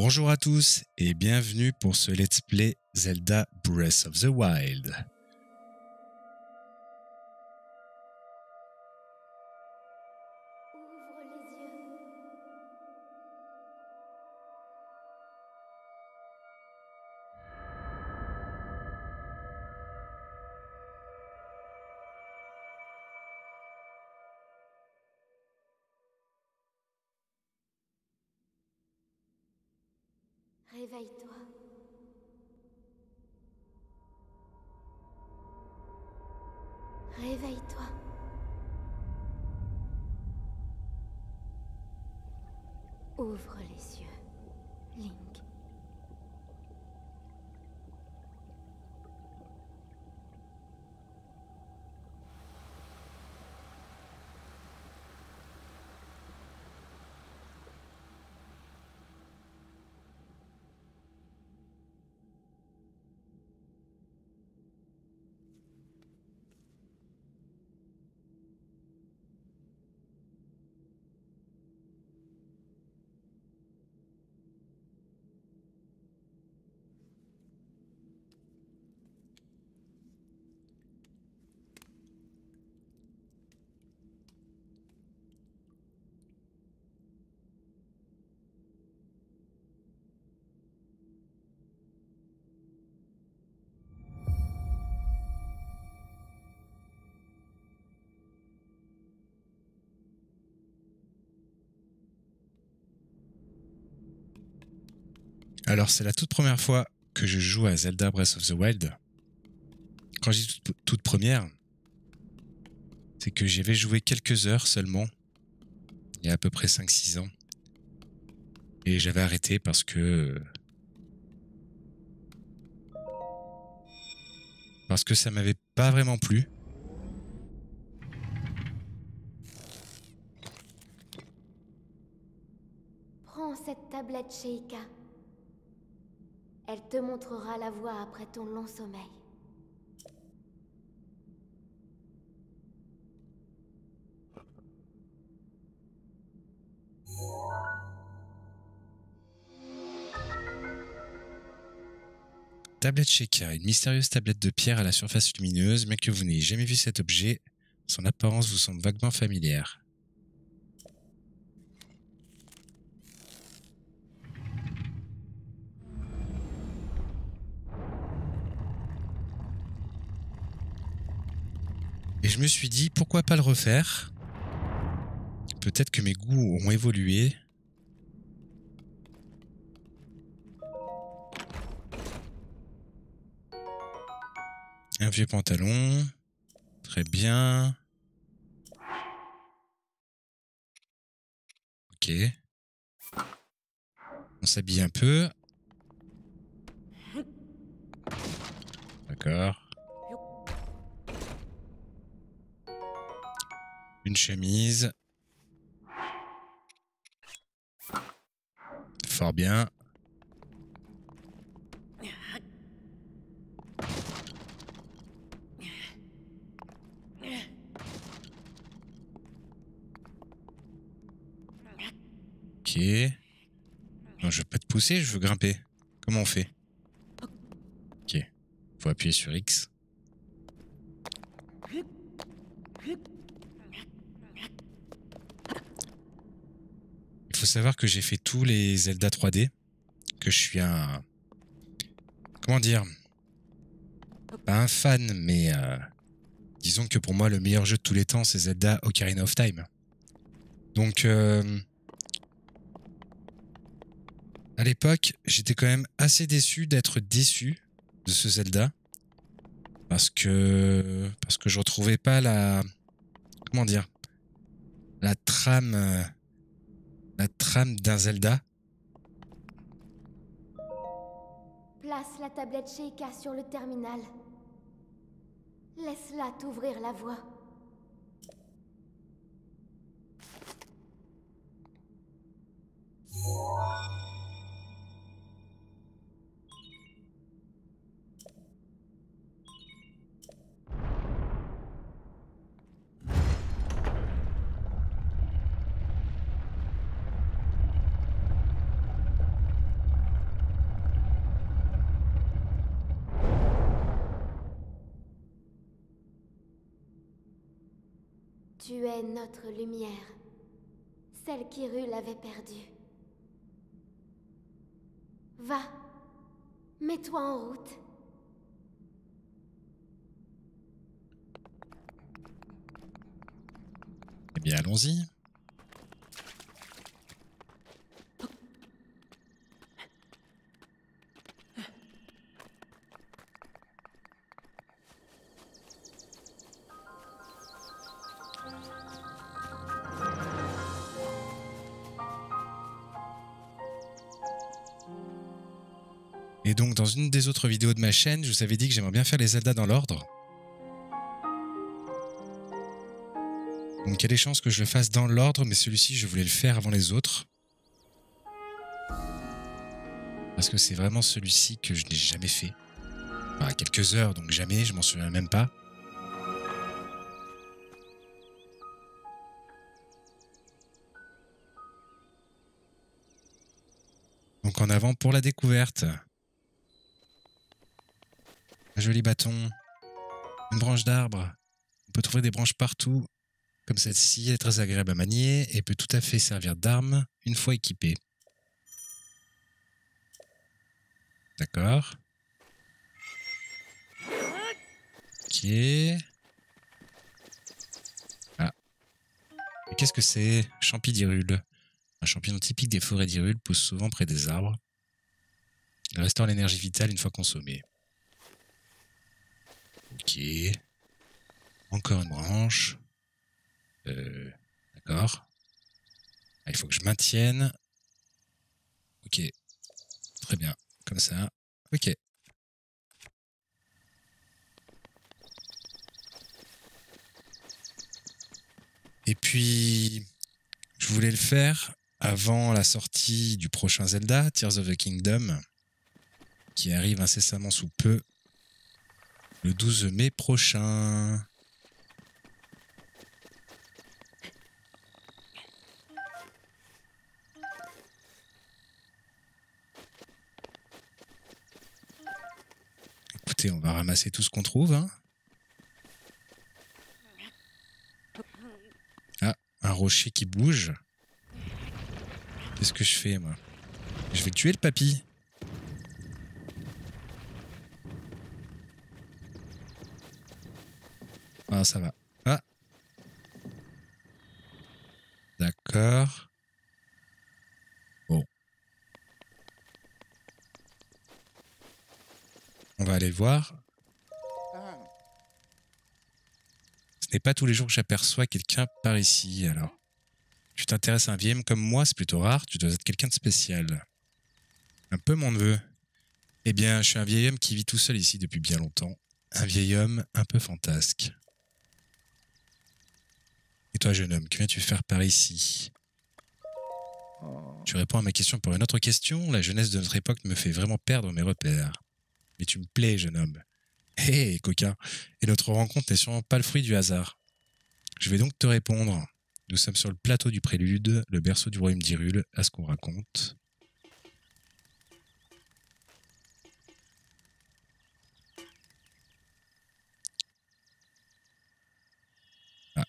Bonjour à tous et bienvenue pour ce Let's Play Zelda Breath of the Wild. Alors c'est la toute première fois que je joue à Zelda Breath of the Wild. Quand je dis toute, toute première, c'est que j'y avais joué quelques heures seulement, il y a à peu près 5-6 ans. Et j'avais arrêté parce que... Parce que ça m'avait pas vraiment plu. Prends cette tablette Sheikah. Elle te montrera la voie après ton long sommeil. Tablette Sheikah, une mystérieuse tablette de pierre à la surface lumineuse, bien que vous n'ayez jamais vu cet objet, son apparence vous semble vaguement familière. Je me suis dit, pourquoi pas le refaire? Peut-être que mes goûts ont évolué. Un vieux pantalon. Très bien. Ok. On s'habille un peu. D'accord. Une chemise. Fort bien. Ok. Je veux pas te pousser, je veux grimper. Comment on fait? Ok. Faut appuyer sur X. faut savoir que j'ai fait tous les Zelda 3D. Que je suis un. Comment dire Pas un fan, mais. euh, Disons que pour moi, le meilleur jeu de tous les temps, c'est Zelda Ocarina of Time. Donc. euh, à l'époque, j'étais quand même assez déçu d'être déçu de ce Zelda. Parce que. Parce que je retrouvais pas la. Comment dire La trame. La trame d'un Zelda Place la tablette Sheikah sur le terminal. Laisse-la t'ouvrir la voie. Tu es notre lumière, celle qu'Irul avait perdue. Va, mets-toi en route. Eh bien, allons-y. Et donc, dans une des autres vidéos de ma chaîne, je vous avais dit que j'aimerais bien faire les Zelda dans l'ordre. Donc, il y a des chances que je le fasse dans l'ordre, mais celui-ci, je voulais le faire avant les autres. Parce que c'est vraiment celui-ci que je n'ai jamais fait. Enfin, quelques heures, donc jamais, je m'en souviens même pas. Donc en avant pour la découverte. Un joli bâton. Une branche d'arbre. On peut trouver des branches partout. Comme celle-ci, elle est très agréable à manier et peut tout à fait servir d'arme une fois équipée. D'accord. Ok. Ah. Qu'est-ce que c'est Champidyrule. Un champignon typique des forêts d'Irule pousse souvent près des arbres. Il restaure l'énergie vitale une fois consommée. Ok. Encore une branche. Euh, D'accord. Ah, il faut que je maintienne. Ok. Très bien. Comme ça. Ok. Et puis, je voulais le faire avant la sortie du prochain Zelda, Tears of the Kingdom, qui arrive incessamment sous peu, le 12 mai prochain. Écoutez, on va ramasser tout ce qu'on trouve. Hein. Ah, un rocher qui bouge. Qu'est-ce que je fais, moi? Je vais tuer le papy. Ah, ça va. Ah. D'accord. Bon. On va aller le voir. Ce n'est pas tous les jours que j'aperçois quelqu'un par ici, alors. Tu t'intéresses à un vieil homme comme moi, c'est plutôt rare, tu dois être quelqu'un de spécial. Un peu mon neveu. Eh bien, je suis un vieil homme qui vit tout seul ici depuis bien longtemps. Un vieil homme un peu fantasque. Toi, jeune homme, que viens-tu faire par ici? Tu réponds à ma question pour une autre question. La jeunesse de notre époque me fait vraiment perdre mes repères. Mais tu me plais, jeune homme. Hé, hey, coquin. Et notre rencontre n'est sûrement pas le fruit du hasard. Je vais donc te répondre. Nous sommes sur le plateau du Prélude, le berceau du royaume d'Irule, à ce qu'on raconte.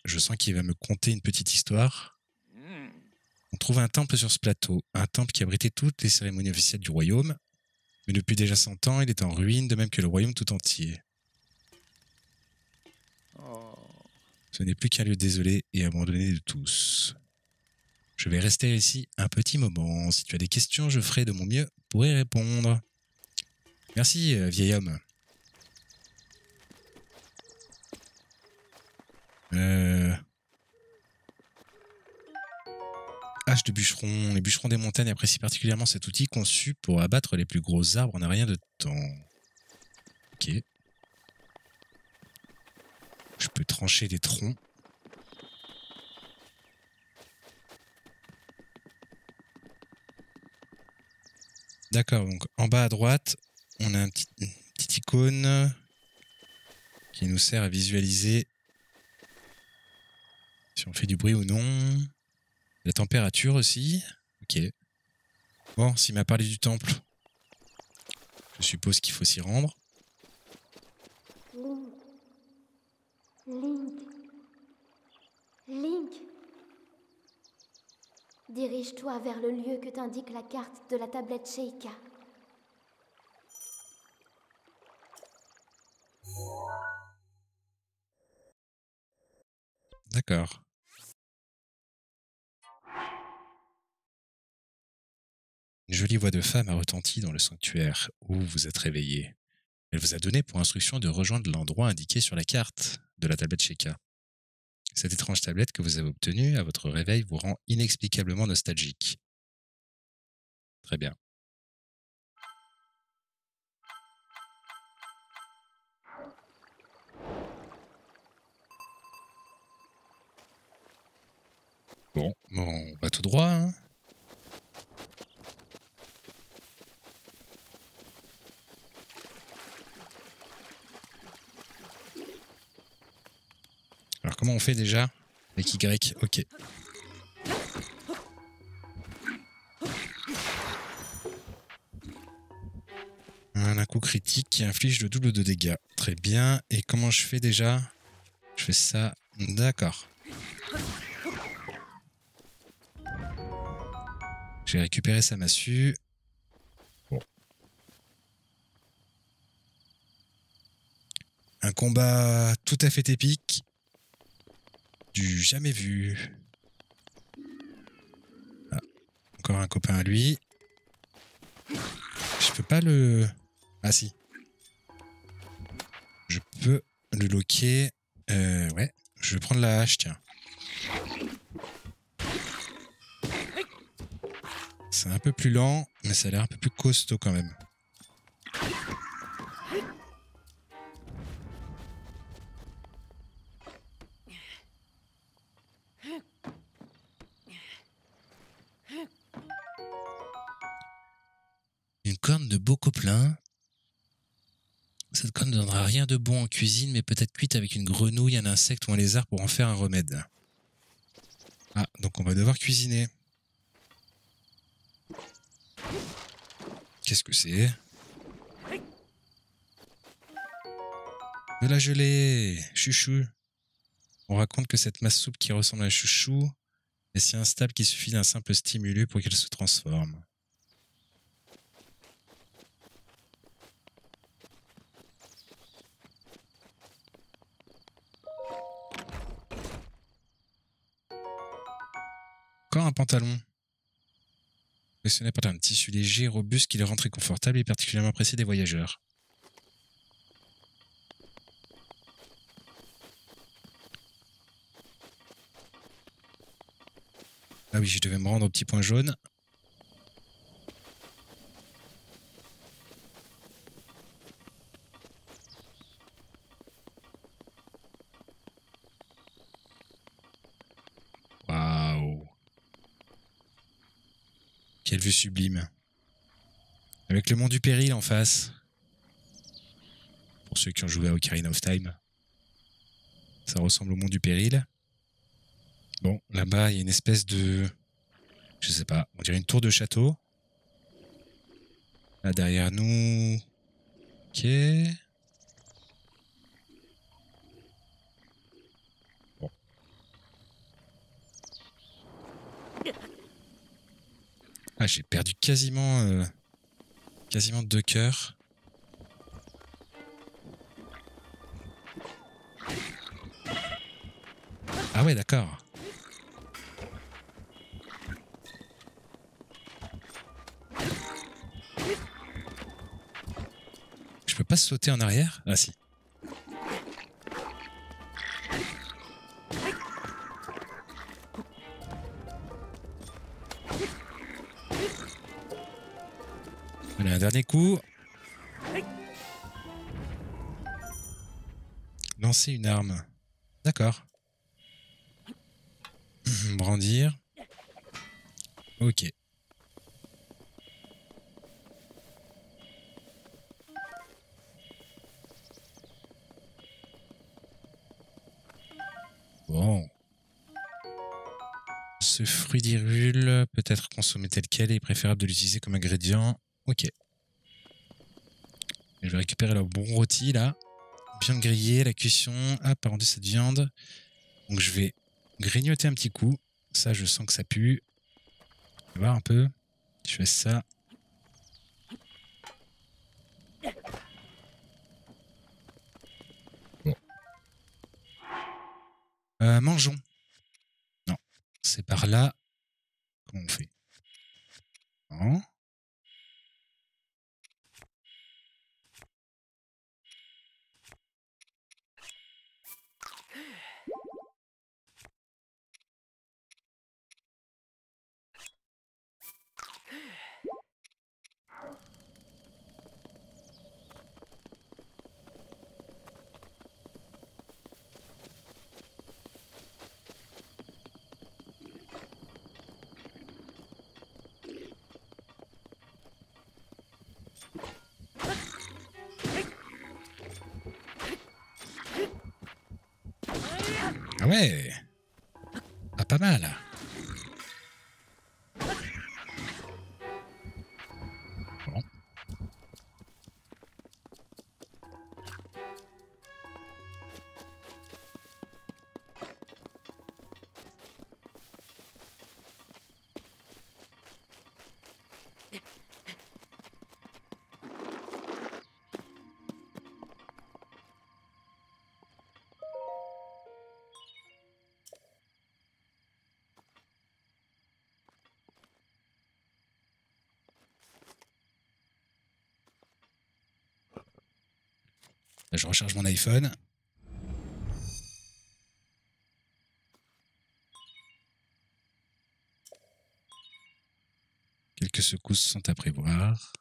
Je sens qu'il va me conter une petite histoire. On trouve un temple sur ce plateau, un temple qui abritait toutes les cérémonies officielles du royaume, mais depuis déjà 100 ans, il est en ruine, de même que le royaume tout entier. Ce n'est plus qu'un lieu désolé et abandonné de tous. Je vais rester ici un petit moment. Si tu as des questions, je ferai de mon mieux pour y répondre. Merci, euh, vieil homme. De bûcheron. Les bûcherons des montagnes apprécient particulièrement cet outil conçu pour abattre les plus gros arbres en un rien de temps. Ok. Je peux trancher des troncs. D'accord, donc en bas à droite, on a une petite icône qui nous sert à visualiser si on fait du bruit ou non. La température aussi. Ok. Bon, s'il m'a parlé du temple, je suppose qu'il faut s'y rendre. Link. Link. Link Dirige-toi vers le lieu que t'indique la carte de la tablette Sheikah. D'accord. Une jolie voix de femme a retenti dans le sanctuaire où vous êtes réveillé. Elle vous a donné pour instruction de rejoindre l'endroit indiqué sur la carte de la tablette Sheikah. Cette étrange tablette que vous avez obtenue à votre réveil vous rend inexplicablement nostalgique. Très bien. Bon, bon, on va tout droit. Hein Alors comment on fait déjà Avec Y, ok. Un coup critique qui inflige le double de dégâts. Très bien. Et comment je fais déjà Je fais ça. D'accord. J'ai récupéré sa massue. Bon. Un combat tout à fait épique. Jamais vu. Ah, encore un copain à lui. Je peux pas le... Ah si. Je peux le loquer. Euh, ouais. Je vais prendre la hache, tiens. C'est un peu plus lent, mais ça a l'air un peu plus costaud quand même. Beau plein. Cette corne ne donnera rien de bon en cuisine, mais peut-être cuite avec une grenouille, un insecte ou un lézard pour en faire un remède. Ah, donc on va devoir cuisiner. Qu'est-ce que c'est? De la gelée Chouchou On raconte que cette masse soupe qui ressemble à un chouchou est si instable qu'il suffit d'un simple stimulus pour qu'elle se transforme. Pantalon Questionné par un tissu léger, robuste, qui le rend très confortable et particulièrement apprécié des voyageurs. Ah oui, je devais me rendre au petit point jaune. Waouh. Quelle vue sublime. Avec le mont du péril en face. Pour ceux qui ont joué à Ocarina of Time. Ça ressemble au mont du péril. Bon, là-bas, il y a une espèce de... Je sais pas, on dirait une tour de château. Là, derrière nous... Ok... Ah, j'ai perdu quasiment... euh, quasiment deux cœurs. Ah ouais, d'accord. Je peux pas sauter en arrière? Ah si. Dernier coup. Lancer une arme. D'accord. Brandir. Ok. Bon. Ce fruit d'irule peut être consommé tel quel et est préférable de l'utiliser comme ingrédient. Ok. Je vais récupérer le bon rôti là. Bien grillé, la cuisson. Ah, parenté cette viande. Donc je vais grignoter un petit coup. Ça, je sens que ça pue. On va voir un peu. Je fais ça. Bon. Euh, mangeons. Non, c'est par là. Comment on fait Non. Recharge mon iPhone. Quelques secousses sont à prévoir.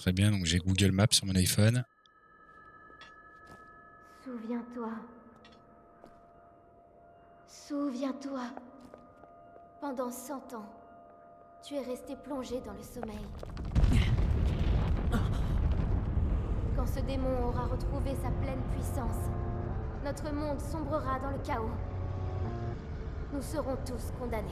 Très bien, donc j'ai Google Maps sur mon iPhone. Souviens-toi. Souviens-toi. Pendant cent ans, tu es resté plongé dans le sommeil. Quand ce démon aura retrouvé sa pleine puissance, notre monde sombrera dans le chaos. Nous serons tous condamnés.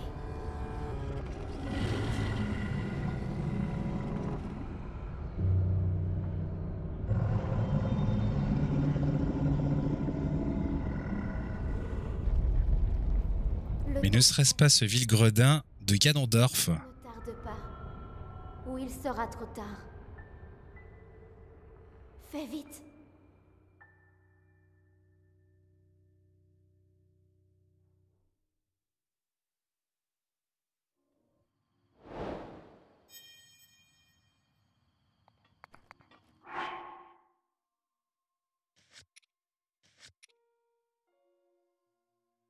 Ne serait-ce pas ce vil gredin de Ganondorf? Ne tarde pas, ou il sera trop tard. Fais vite.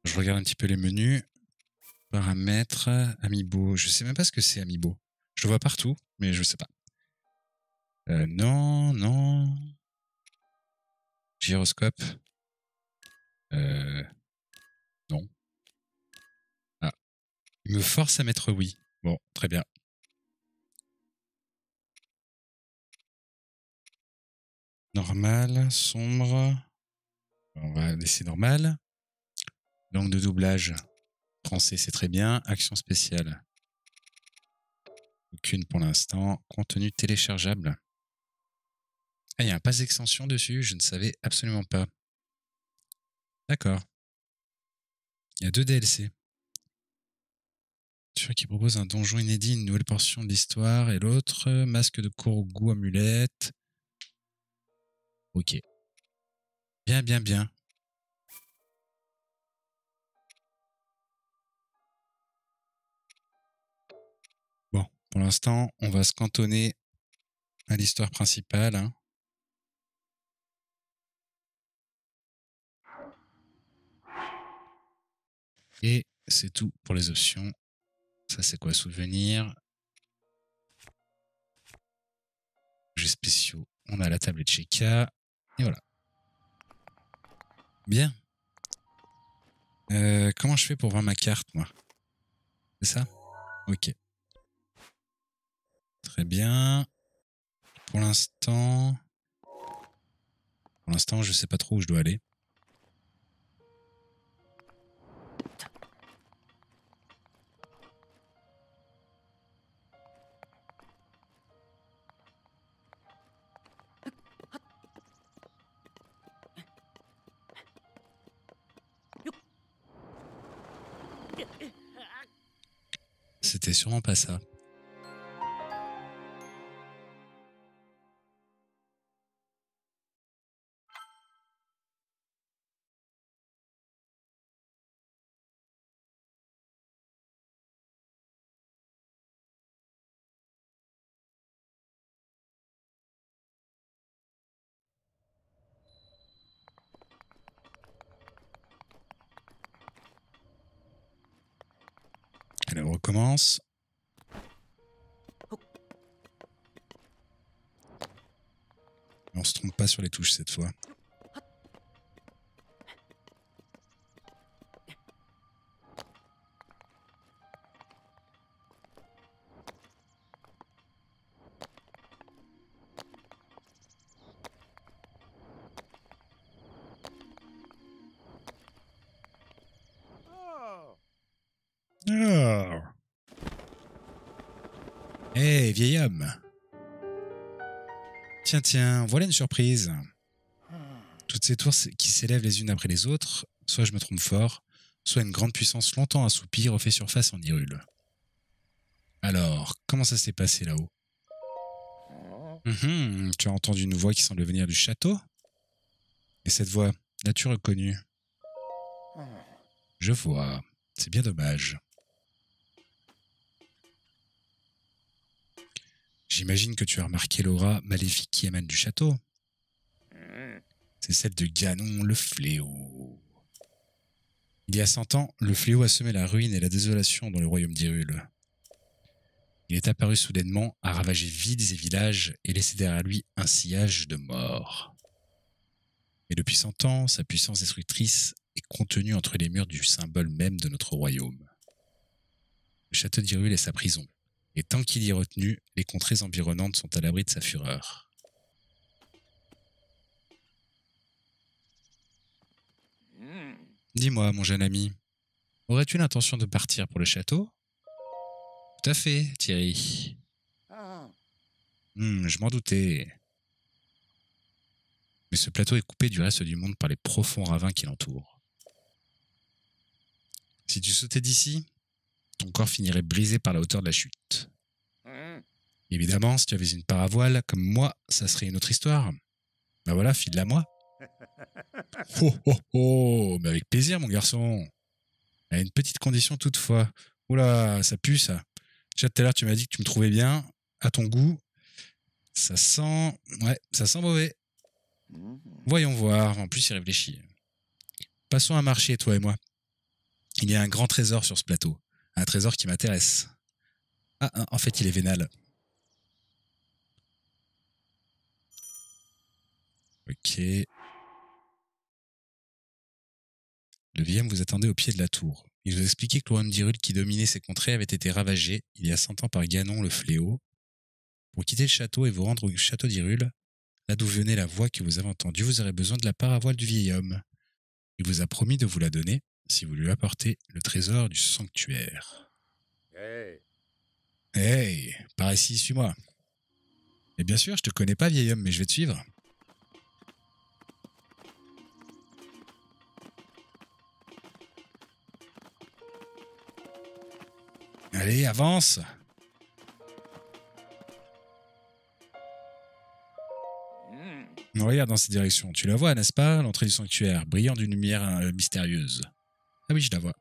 Je regarde un petit peu les menus. Paramètres, Amiibo. Je sais même pas ce que c'est Amiibo. Je le vois partout, mais je sais pas. Euh, non, non. Gyroscope. Euh, non. Ah. Il me force à mettre oui. Bon, très bien. Normal, sombre. On va laisser normal. Langue de doublage. Français, c'est très bien. Action spéciale. Aucune pour l'instant. Contenu téléchargeable. Ah, il y a un d'extension dessus, je ne savais absolument pas. D'accord. Il y a deux DLC. Celui qui propose un donjon inédit, une nouvelle portion de l'histoire, et l'autre, masque de goût amulette. Ok. Bien, bien, bien. Pour l'instant, on va se cantonner à l'histoire principale. Hein. Et c'est tout pour les options. Ça, c'est quoi Souvenir? Objets spéciaux. On a la tablette Cheka. Et voilà. Bien. Euh, comment je fais pour voir ma carte, moi? C'est ça? Ok. Très bien. Pour l'instant... Pour l'instant, je sais pas trop où je dois aller. C'était sûrement pas ça. On se trompe pas sur les touches cette fois. Oh. Hé, vieil homme. Tiens, tiens, voilà une surprise. Toutes ces tours qui s'élèvent les unes après les autres, soit je me trompe fort, soit une grande puissance longtemps assoupie refait surface en Hyrule. Alors, comment ça s'est passé là-haut? Mhm, Tu as entendu une voix qui semble venir du château? Et cette voix, l'as-tu reconnue? Je vois, c'est bien dommage. J'imagine que tu as remarqué l'aura maléfique qui émane du château. C'est celle de Ganon le fléau. Il y a cent ans, le fléau a semé la ruine et la désolation dans le royaume d'Hyrule. Il est apparu soudainement, a ravagé villes et villages et laissé derrière lui un sillage de mort. Et depuis cent ans, sa puissance destructrice est contenue entre les murs du symbole même de notre royaume. Le château d'Hyrule est sa prison, et tant qu'il y est retenu, les contrées environnantes sont à l'abri de sa fureur. Dis-moi, mon jeune ami, aurais-tu l'intention de partir pour le château? Tout à fait, Thierry. Hmm, je m'en doutais. Mais ce plateau est coupé du reste du monde par les profonds ravins qui l'entourent. Si tu sautais d'ici, ton corps finirait brisé par la hauteur de la chute. Évidemment, si tu avais une paravoile comme moi, ça serait une autre histoire. Ben voilà, file-la moi. Oh oh oh, mais avec plaisir, mon garçon. À une petite condition toutefois. Oula, ça pue ça. Déjà tout à l'heure, tu m'as dit que tu me trouvais bien, à ton goût. Ça sent. Ouais, ça sent mauvais. Voyons voir. En plus, il réfléchit. Passons à marcher, toi et moi. Il y a un grand trésor sur ce plateau. Un trésor qui m'intéresse. Ah, en fait, il est vénal. Ok. Le vieil vous attendait au pied de la tour. Il vous expliquait que le d'Hyrule qui dominait ces contrées avait été ravagé il y a cent ans par Ganon le fléau. Pour quitter le château et vous rendre au château d'Hyrule, là d'où venait la voix que vous avez entendue, vous aurez besoin de la paravoile du vieil homme. Il vous a promis de vous la donner si vous lui apportez le trésor du sanctuaire. Hey, Hey, par ici, suis-moi. Et bien sûr, je te connais pas, vieil homme, mais je vais te suivre. Allez, avance. hmm, Regarde dans cette direction. Tu la vois, n'est-ce pas L'entrée du sanctuaire, brillant d'une lumière euh, mystérieuse. Ah oui, je la vois.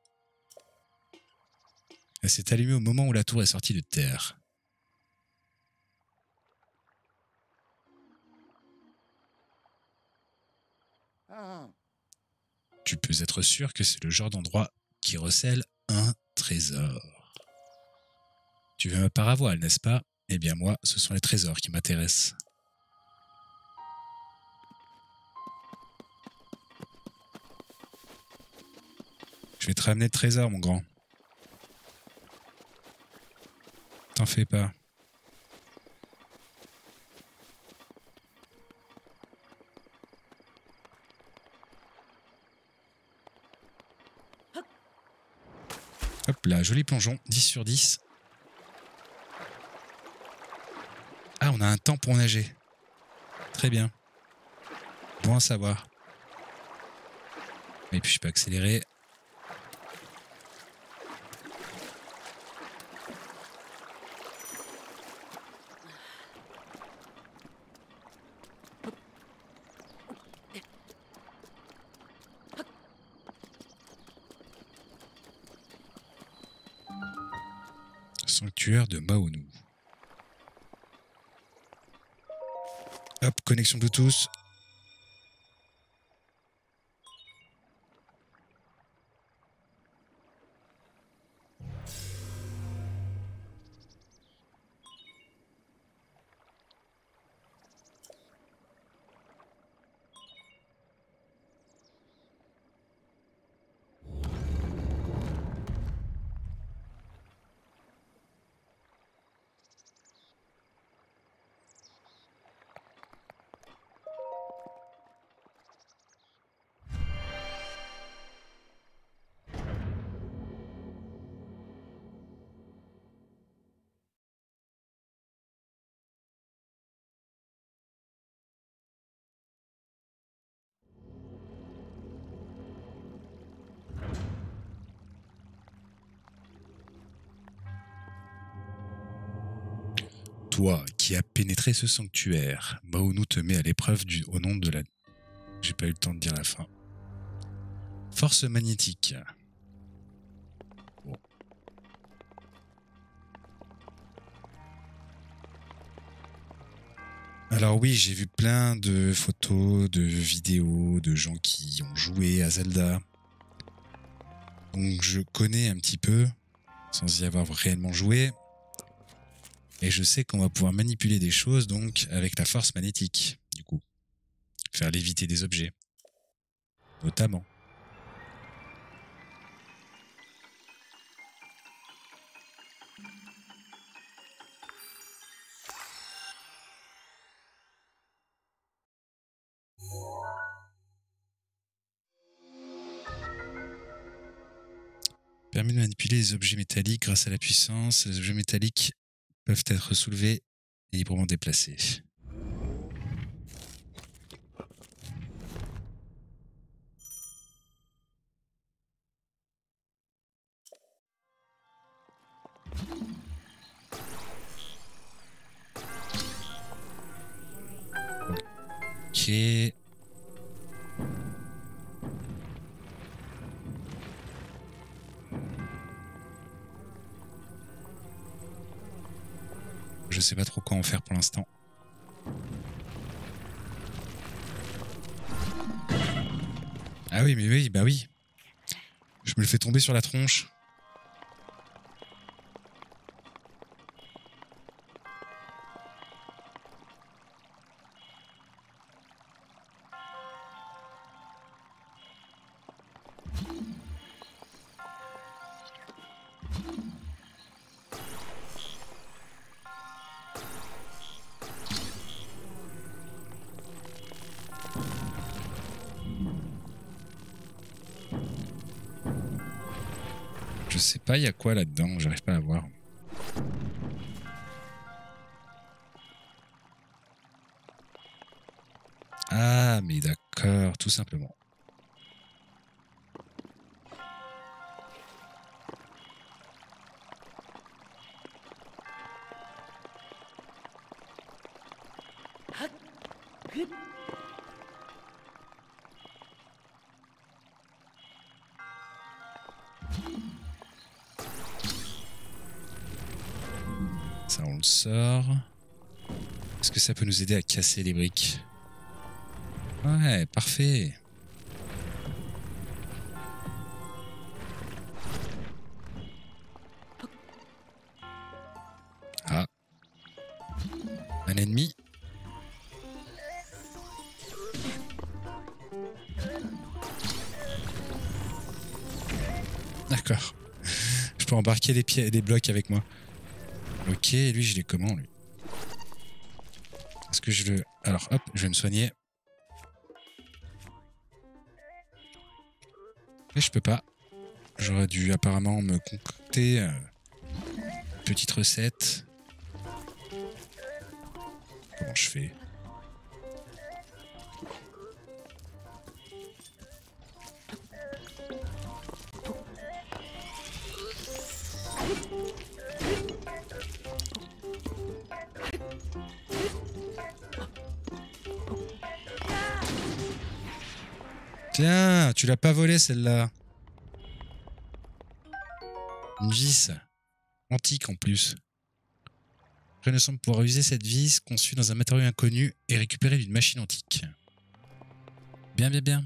Elle s'est allumée au moment où la tour est sortie de terre. Tu peux être sûr que c'est le genre d'endroit qui recèle un trésor. Tu veux ma paravoile, n'est-ce pas? Eh bien moi, ce sont les trésors qui m'intéressent. Je vais te ramener le trésor, mon grand. T'en fais pas. Hop là, joli plongeon, 10 sur 10. Ah, on a un temps pour nager. Très bien. Bon à savoir. Et puis je peux accélérer. Bluetooth. Pénétré ce sanctuaire, Maonou te met à l'épreuve du- au nom de la. J'ai pas eu le temps de dire la fin. Force magnétique. Alors oui, j'ai vu plein de photos, de vidéos de gens qui ont joué à Zelda. Donc je connais un petit peu, sans y avoir réellement joué. Et je sais qu'on va pouvoir manipuler des choses donc avec la force magnétique, du coup. Faire léviter des objets. Notamment. Permet de manipuler les objets métalliques grâce à la puissance. Les objets métalliques peuvent être soulevés et librement déplacés. trop quoi en faire pour l'instant. Ah oui, mais oui, bah oui. Je me le fais tomber sur la tronche. Je sais pas, il y a quoi là-dedans, j'arrive pas à voir. Ah, mais d'accord, tout simplement. Ça peut nous aider à casser les briques Ouais, parfait. Ah. Un ennemi. D'accord. Je peux embarquer les, pieds, les blocs avec moi. Ok, lui, je l'ai comment, lui Est-ce que je le... Alors, hop, je vais me soigner. Mais je peux pas. J'aurais dû apparemment me concocter euh, une petite recette. Tiens, tu l'as pas volé celle-là. Une vis. Antique en plus. Je ne semble pouvoir user cette vis conçue dans un matériau inconnu et récupérée d'une machine antique. Bien, bien, bien.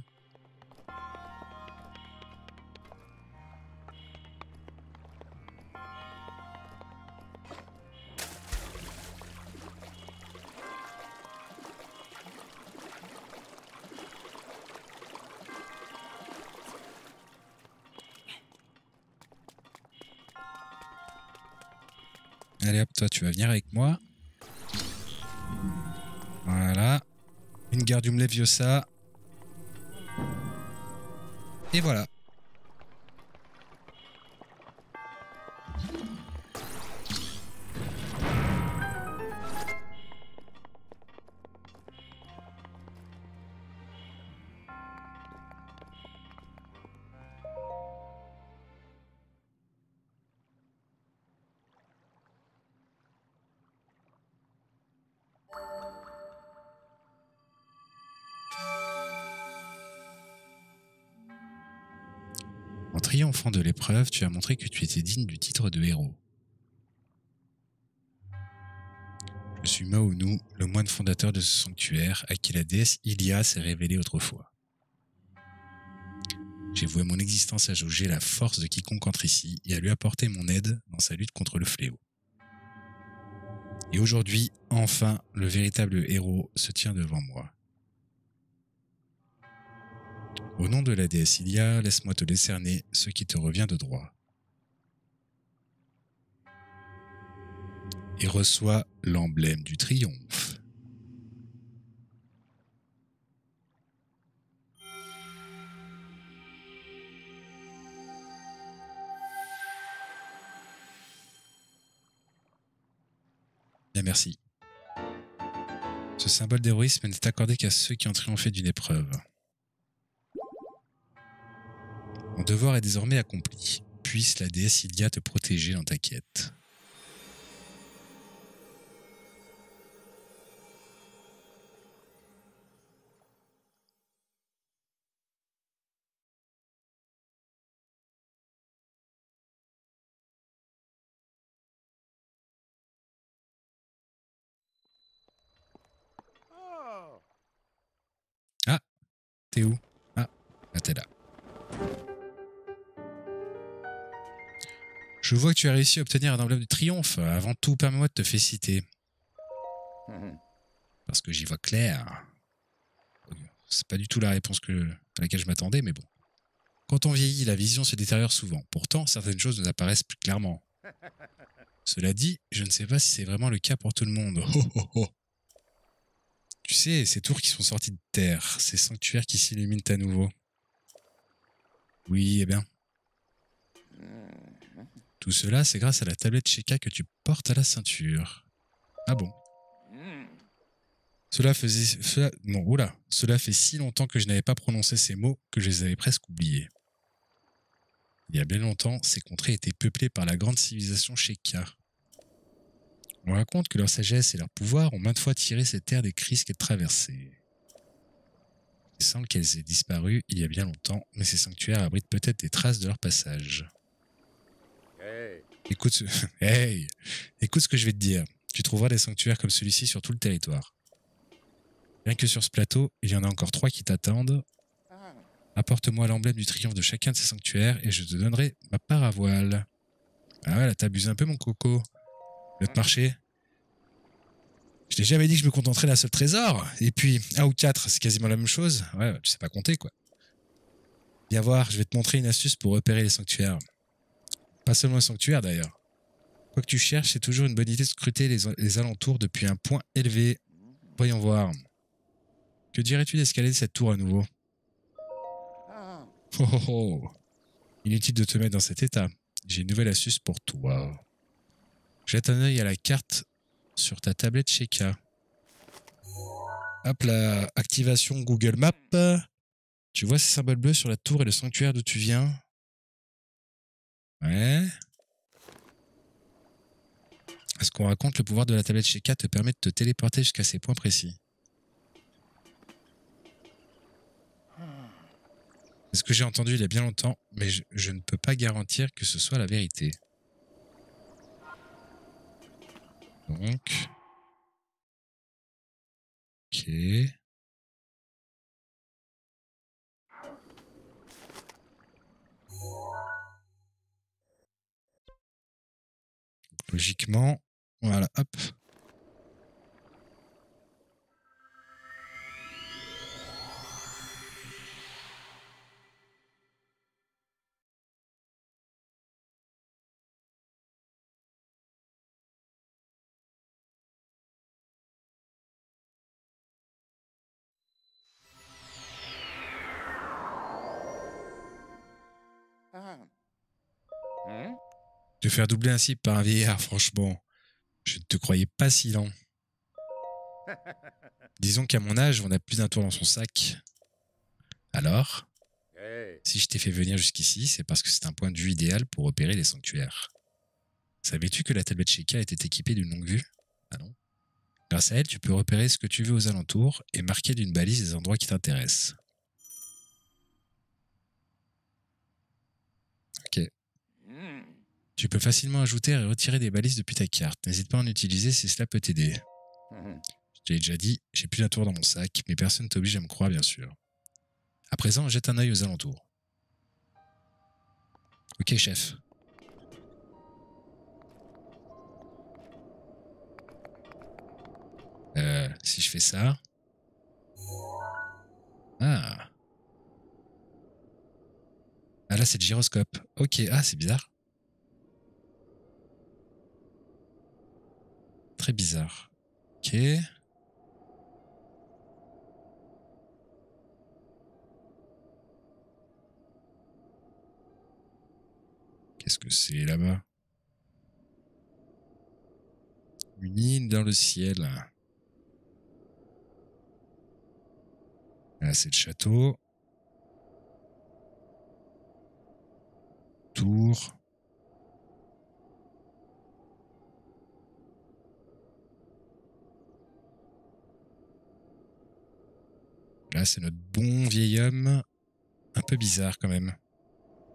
Toi tu vas venir avec moi. Voilà. Une Gardium Leviosa. Et voilà. Tu as montré que tu étais digne du titre de héros. Je suis Maonu, le moine fondateur de ce sanctuaire à qui la déesse Ilia s'est révélée autrefois. J'ai voué mon existence à jauger la force de quiconque entre ici et à lui apporter mon aide dans sa lutte contre le fléau. Et aujourd'hui, enfin, le véritable héros se tient devant moi. Au nom de la déesse Ilia, laisse-moi te décerner ce qui te revient de droit. Et reçois l'emblème du triomphe. Bien, merci. Ce symbole d'héroïsme n'est accordé qu'à ceux qui ont triomphé d'une épreuve. Mon devoir est désormais accompli. Puisse la déesse Ilia te protéger dans ta quête. Oh. T'es où? Ah, t'es là. Je vois que tu as réussi à obtenir un emblème de triomphe. Avant tout, permets-moi de te féliciter. Mhm. Parce que j'y vois clair. C'est pas du tout la réponse que, à laquelle je m'attendais, mais bon. Quand on vieillit, la vision se détériore souvent. Pourtant, certaines choses nous apparaissent plus clairement. Cela dit, je ne sais pas si c'est vraiment le cas pour tout le monde. Oh, oh, oh. Tu sais, ces tours qui sont sortis de terre, ces sanctuaires qui s'illuminent à nouveau. Oui, eh bien. Tout cela, c'est grâce à la tablette Sheka que tu portes à la ceinture. Ah bon Cela faisait. Non, oula. Cela fait si longtemps que je n'avais pas prononcé ces mots que je les avais presque oubliés. Il y a bien longtemps, ces contrées étaient peuplées par la grande civilisation Sheka. On raconte que leur sagesse et leur pouvoir ont maintes fois tiré ces terres des crises qu'elles traversaient. Il semble qu'elles aient disparu il y a bien longtemps, mais ces sanctuaires abritent peut-être des traces de leur passage. Écoute ce... Hey Écoute ce que je vais te dire. Tu trouveras des sanctuaires comme celui-ci sur tout le territoire. Rien que sur ce plateau, il y en a encore trois qui t'attendent. Ah. Apporte-moi l'emblème du triomphe de chacun de ces sanctuaires et je te donnerai ma part à voile. Ah ouais, là t'abuses un peu mon coco. Notre marché. Je t'ai jamais dit que je me contenterais d'un seul trésor. Et puis, un ou quatre, c'est quasiment la même chose. Ouais, tu sais pas compter quoi. Viens voir, je vais te montrer une astuce pour repérer les sanctuaires. Pas seulement les sanctuaires d'ailleurs. Quoi que tu cherches, c'est toujours une bonne idée de scruter les, les alentours depuis un point élevé. Voyons voir. Que dirais-tu d'escalader cette tour à nouveau? Ah. Oh oh oh Inutile de te mettre dans cet état. J'ai une nouvelle astuce pour toi. Jette un œil à la carte sur ta tablette Sheka. Hop là, activation Google Maps. Tu vois ces symboles bleus sur la tour et le sanctuaire d'où tu viens? Ouais. Ce qu'on raconte, le pouvoir de la tablette Sheka te permet de te téléporter jusqu'à ces points précis? C'est ce que j'ai entendu il y a bien longtemps, mais je, je ne peux pas garantir que ce soit la vérité. Donc. Ok. Logiquement, voilà, hop. Ah. Hein? Te faire doubler ainsi par un vieillard, franchement, je ne te croyais pas si lent. Disons qu'à mon âge, on a plus d'un tour dans son sac. Alors, si je t'ai fait venir jusqu'ici, c'est parce que c'est un point de vue idéal pour repérer les sanctuaires. Savais-tu que la tablette Sheikah était équipée d'une longue vue? Ah non? Grâce à elle, tu peux repérer ce que tu veux aux alentours et marquer d'une balise les endroits qui t'intéressent. Tu peux facilement ajouter et retirer des balises depuis ta carte. N'hésite pas à en utiliser si cela peut t'aider. Mhm. Je t'ai déjà dit, j'ai plus d'un tour dans mon sac, mais personne t'oblige à me croire, bien sûr. À présent, jette un œil aux alentours. Ok, chef. Euh, si je fais ça. Ah. Ah là, c'est le gyroscope. Ok, ah, c'est bizarre. Très bizarre. Ok. Qu'est-ce que c'est là-bas? Une île dans le ciel. Là, c'est le château. Tour. Là, c'est notre bon vieil homme. Un peu bizarre quand même.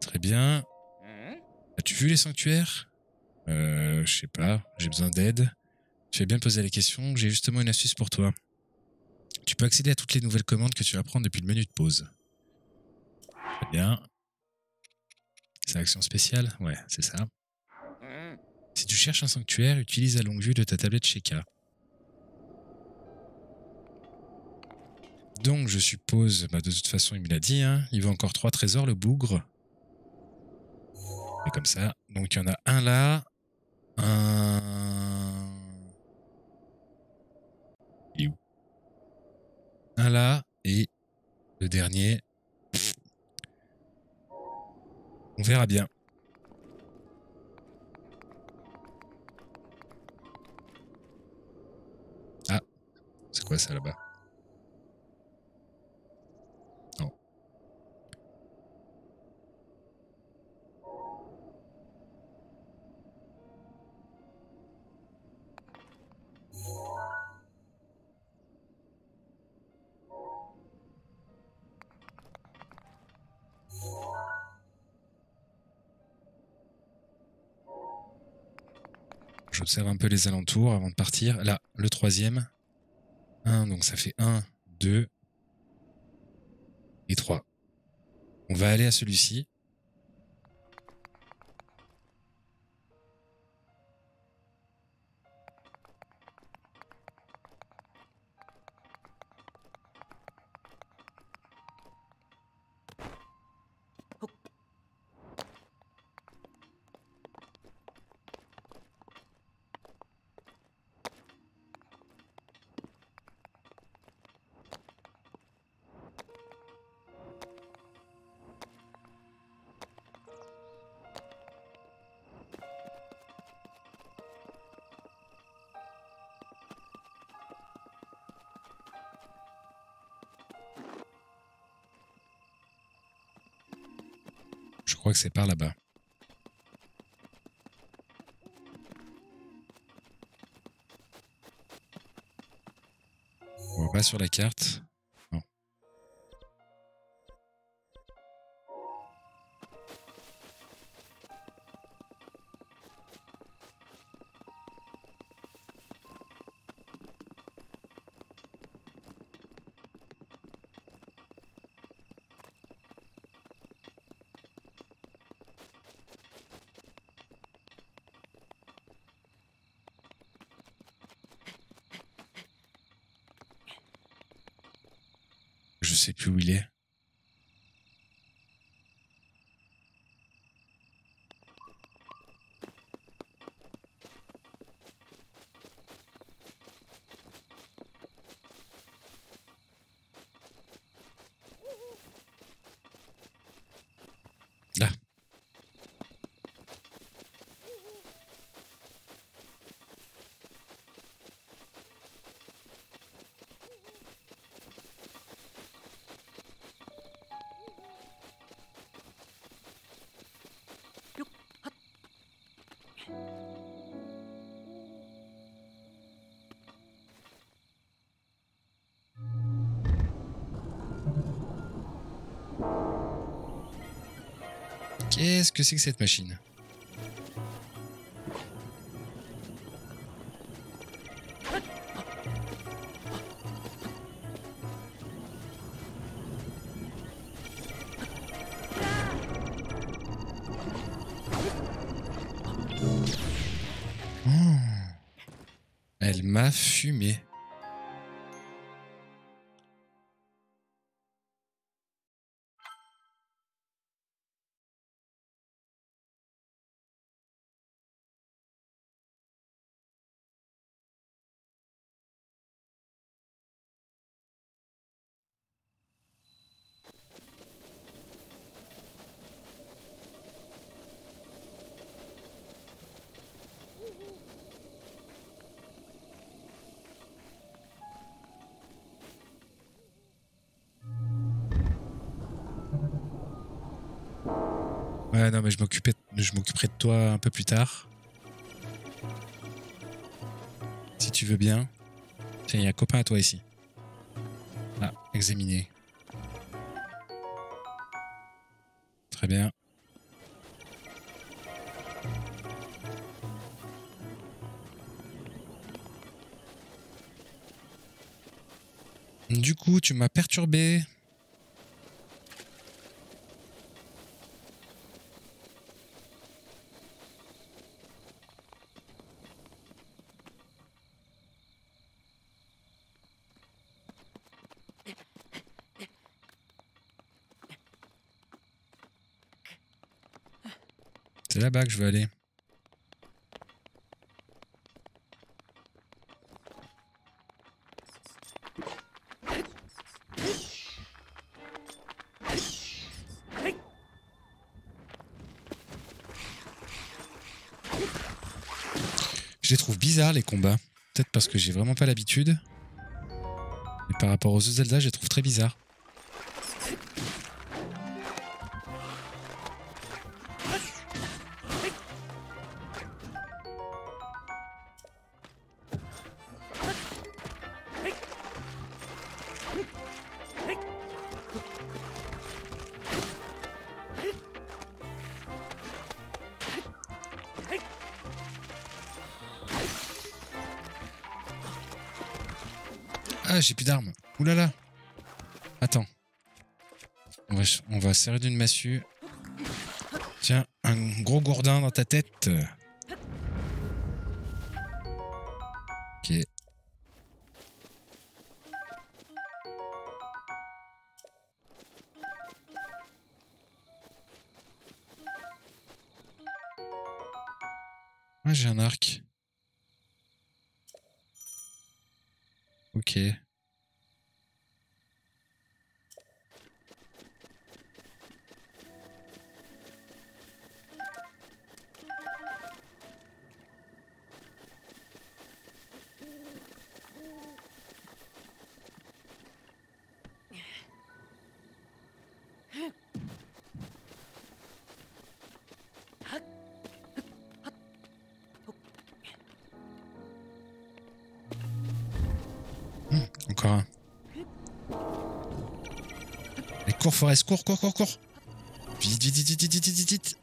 Très bien. As-tu vu les sanctuaires? Euh, je sais pas, j'ai besoin d'aide. Tu vas bien poser les questions, j'ai justement une astuce pour toi. Tu peux accéder à toutes les nouvelles commandes que tu vas prendre depuis le menu de pause. Très bien. C'est action spéciale? Ouais, c'est ça. Si tu cherches un sanctuaire, utilise la longue vue de ta tablette Sheka. Donc, je suppose, bah, de toute façon, il me l'a dit, hein, il veut encore trois trésors, le bougre. Et comme ça. Donc, il y en a un là, un. Un là, et le dernier. On verra bien. Ah, c'est quoi ça là-bas? J'observe un peu les alentours avant de partir. Là, le troisième. 1, donc ça fait 1, 2 et 3. On va aller à celui-ci. Je crois que c'est par là-bas. On pas sur la carte. Qu'est-ce que c'est que cette machine? Non, mais je m'occupais, je m'occuperai de toi un peu plus tard. Si tu veux bien. Tiens, il y a un copain à toi ici. Ah, examiner. Très bien. Du coup, tu m'as perturbé. là-bas que je veux aller. Je les trouve bizarres les combats. Peut-être parce que j'ai vraiment pas l'habitude. Mais par rapport aux Zelda, je les trouve très bizarres. J'ai plus d'armes. Oulala. Attends. On va, serrer d'une massue. Tiens, un gros gourdin dans ta tête. Ok. Ah, j'ai un arc. Forest, cours, cours, cours, cours. Vite, vite, vite, vite, vite, vite, vite, vite.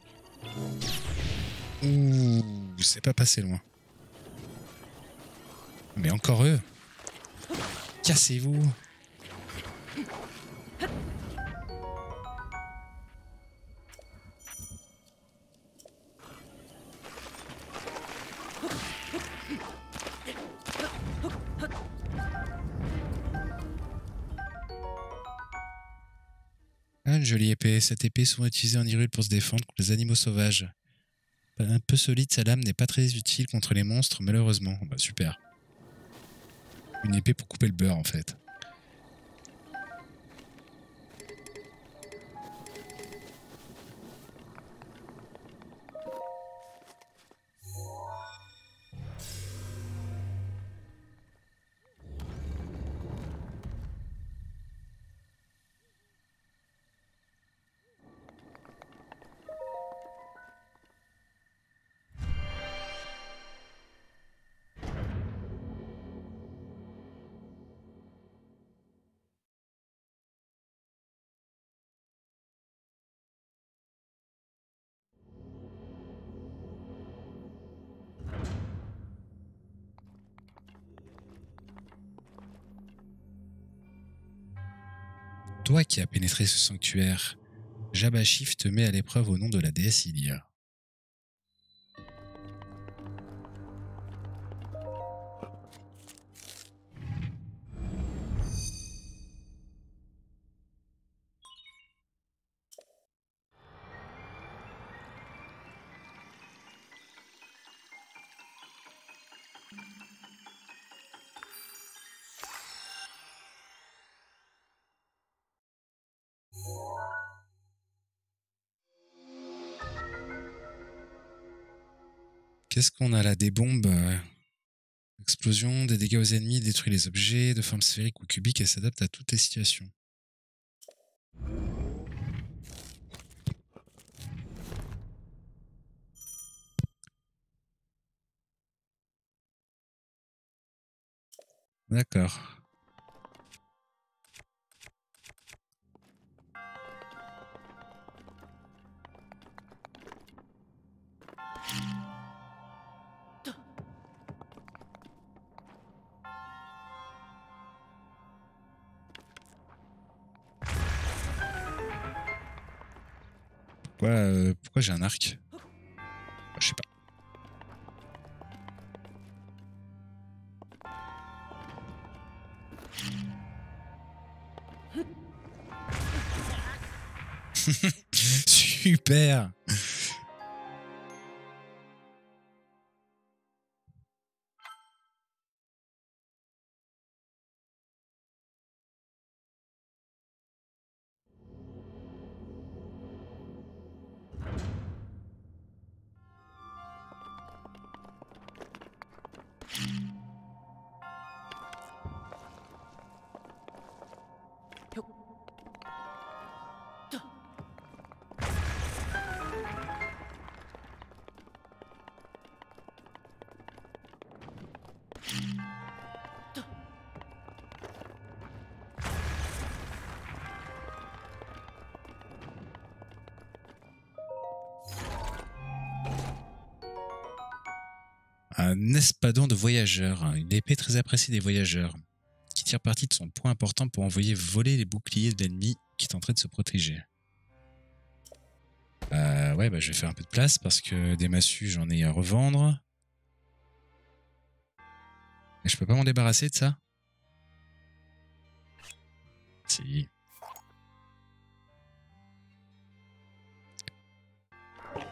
Ouh, c'est pas passé loin. Mais encore eux. Cassez-vous. Cette épée est souvent utilisée en Hyrule pour se défendre contre les animaux sauvages. Un peu solide, sa lame n'est pas très utile contre les monstres, malheureusement. Bah, super. Une épée pour couper le beurre, en fait. Qui as pénétré ce sanctuaire, Jabashif te met à l'épreuve au nom de la déesse Ilia. Qu'est-ce qu'on a là? Des bombes euh, Explosion, des dégâts aux ennemis, détruit les objets de forme sphérique ou cubique et s'adapte à toutes les situations. D'accord. J'ai un arc Je sais pas. Super Un espadon de voyageurs, une épée très appréciée des voyageurs, qui tire parti de son point important pour envoyer voler les boucliers d'ennemis qui tenteraient de se protéger. Euh, ouais, bah, je vais faire un peu de place parce que des massues, j'en ai à revendre. Et je peux pas m'en débarrasser de ça? Si.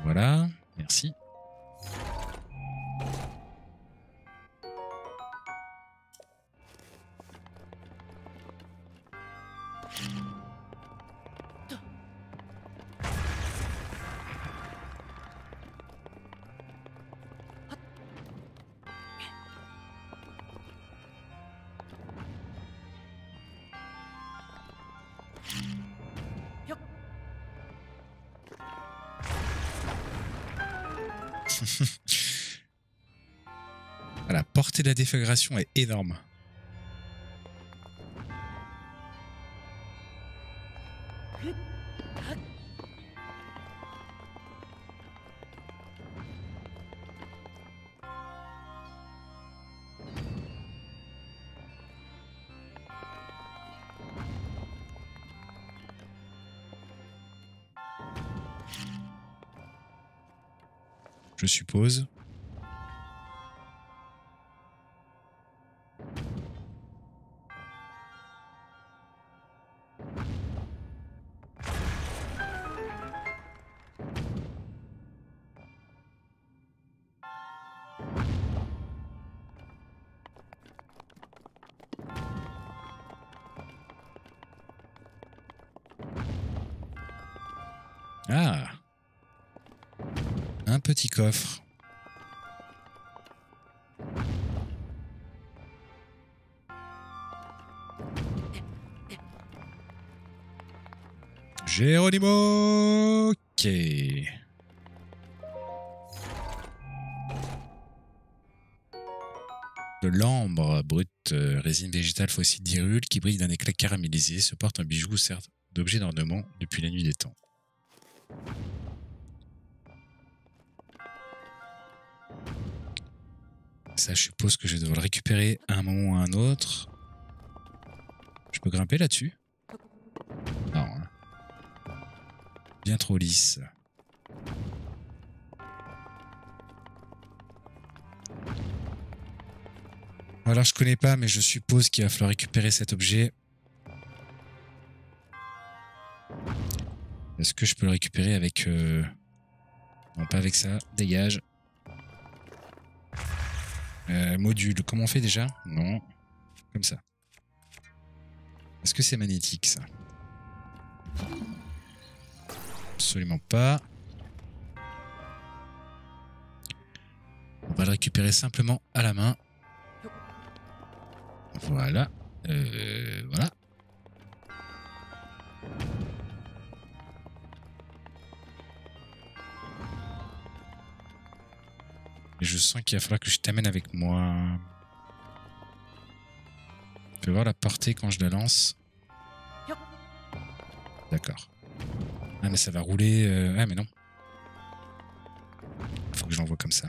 Voilà, merci. La déflagration est énorme. Je suppose. Ah Un petit coffre. Géronimo Ok. De l'ambre brute, euh, résine végétale fossile d'Irule qui brille d'un éclat caramélisé, se porte un bijou sert d'objet d'ornement depuis la nuit des temps. Ça, je suppose que je vais devoir le récupérer à un moment ou à un autre. Je peux grimper là-dessus? Non. hein. Bien trop lisse. Alors, je connais pas, mais je suppose qu'il va falloir récupérer cet objet. Est-ce que je peux le récupérer avec... euh, Non, pas avec ça. Dégage. Euh, module, comment on fait déjà? Non. Comme ça. Est-ce que c'est magnétique ça? Absolument pas. On va le récupérer simplement à la main. Voilà. Euh, voilà. Je sens qu'il va falloir que je t'amène avec moi. Je vais voir la portée quand je la lance. D'accord. Ah mais ça va rouler... euh, Ah mais non. Faut que je l'envoie comme ça.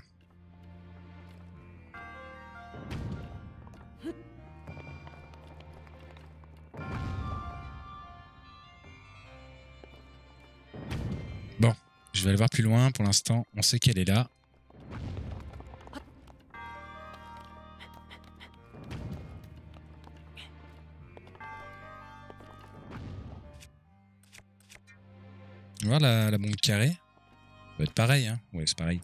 Bon, je vais aller voir plus loin. Pour l'instant, on sait qu'elle est là. La bombe carrée. Ça va être pareil, hein Ouais, c'est pareil.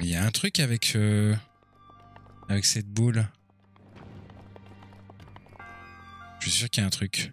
Il y a un truc avec euh, avec cette boule. Je suis sûr qu'il y a un truc.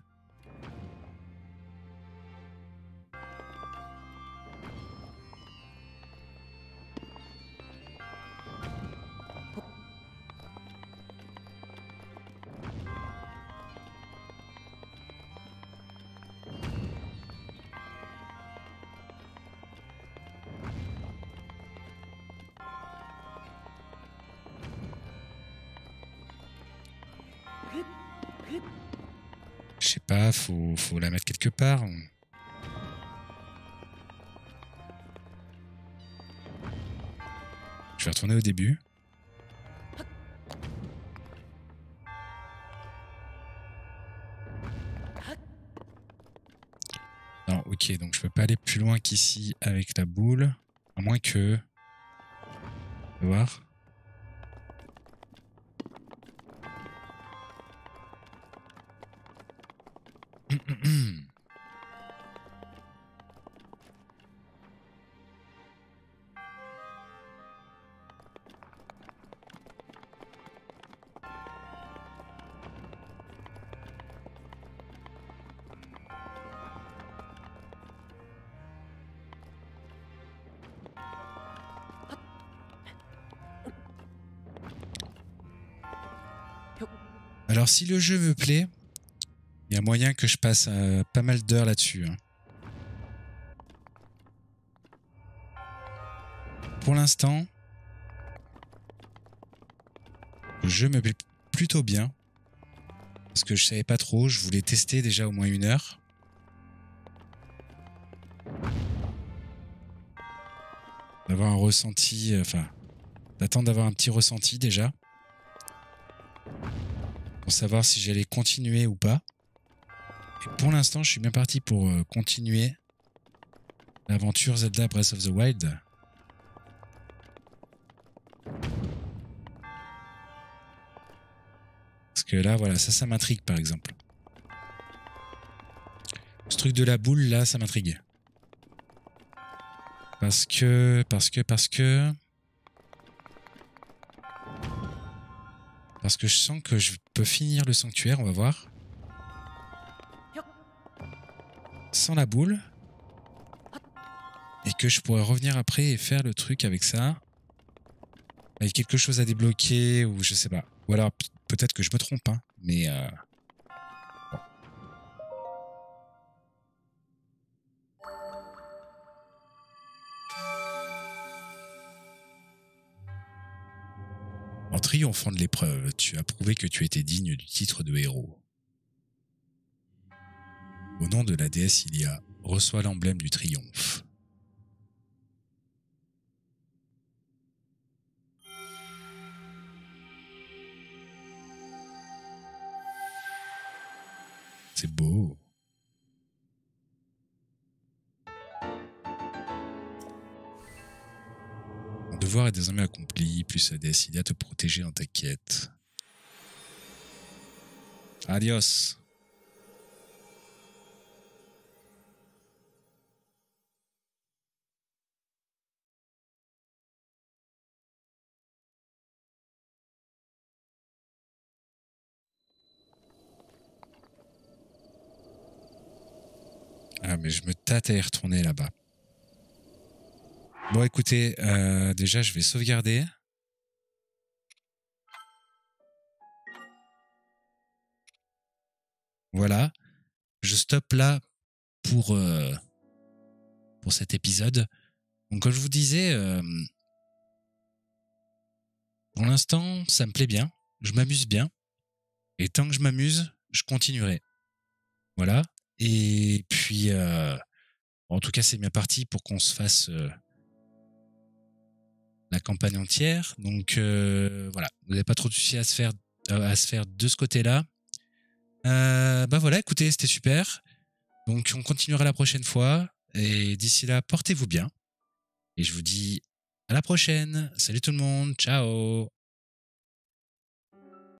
Faut, la mettre quelque part. Je vais retourner au début. Non, ok, donc je peux pas aller plus loin qu'ici avec la boule. À moins que... Voir. Alors si le jeu me plaît, a moyen que je passe euh, pas mal d'heures là-dessus. hein. Pour l'instant, jeu me plaît plutôt bien. Parce que je savais pas trop, je voulais tester déjà au moins une heure. D'avoir un ressenti, euh, enfin, d'attendre d'avoir un petit ressenti déjà. Pour savoir si j'allais continuer ou pas. Pour l'instant, je suis bien parti pour euh, continuer l'aventure Zelda Breath of the Wild. Parce que là, voilà, ça, ça m'intrigue par exemple. Ce truc de la boule, là, ça m'intrigue. Parce que, parce que, parce que... Parce que je sens que je peux finir le sanctuaire, on va voir. La boule. Et que je pourrais revenir après et faire le truc avec ça. Avec quelque chose à débloquer ou je sais pas. Ou alors peut-être que je me trompe, hein, mais... euh, En triomphant de l'épreuve, tu as prouvé que tu étais digne du titre de héros. Au nom de la déesse Ilia, reçois l'emblème du triomphe. C'est beau. Mon devoir est désormais accompli, plus la déesse Ilia te protéger dans ta quête. Adios. Je me tâte à y retourner là-bas. Bon, écoutez, euh, déjà, je vais sauvegarder. Voilà. Je stoppe là pour, euh, pour cet épisode. Donc, comme je vous disais, euh, pour l'instant, ça me plaît bien. Je m'amuse bien. Et tant que je m'amuse, je continuerai. Voilà. Et puis, euh, en tout cas, c'est bien parti pour qu'on se fasse euh, la campagne entière. Donc, euh, voilà. Vous n'avez pas trop de soucis à se faire, à se faire de ce côté-là. Bah voilà, écoutez, c'était super. Donc, on continuera la prochaine fois. Et d'ici là, portez-vous bien. Et je vous dis à la prochaine. Salut tout le monde. Ciao.